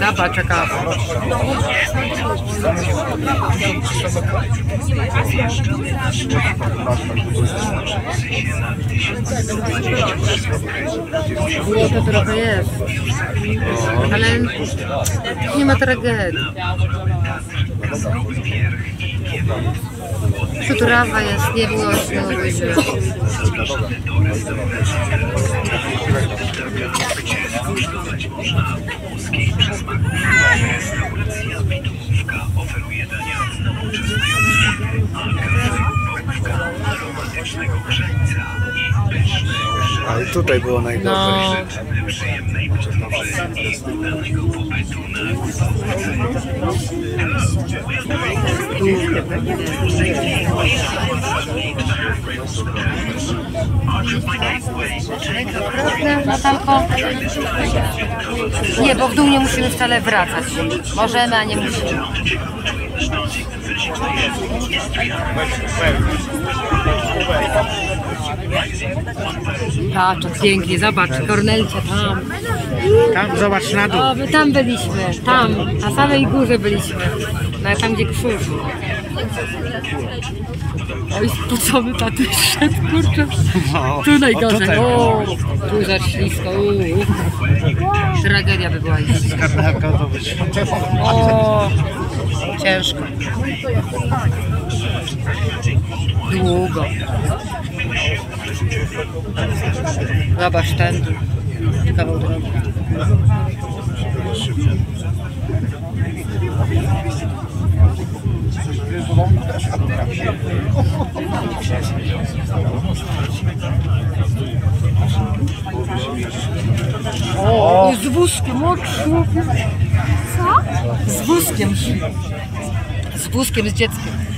Zobacz, jaka Było to trochę jest, ale nie ma tragedii. Tu trawa jest, nie było tutaj było No, najgorzej. Natalko? Nie, bo w dół nie musimy wcale wracać. Możemy, a nie musimy. A, to pięknie, zobacz, Kornelcia tam. Tam zobacz na dół. O, my tam byliśmy, tam, na samej górze byliśmy. No, tam gdzie krzyż. Oj, spocowy taty szedł, kurczę. No, Tu najgorzej, o, tu za ślisko, uuu. Tragedia by była. O, ciężko. Rabastein, О, и с вузким отшу. С вузким. С вузким, с детским.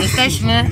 Jesteśmy.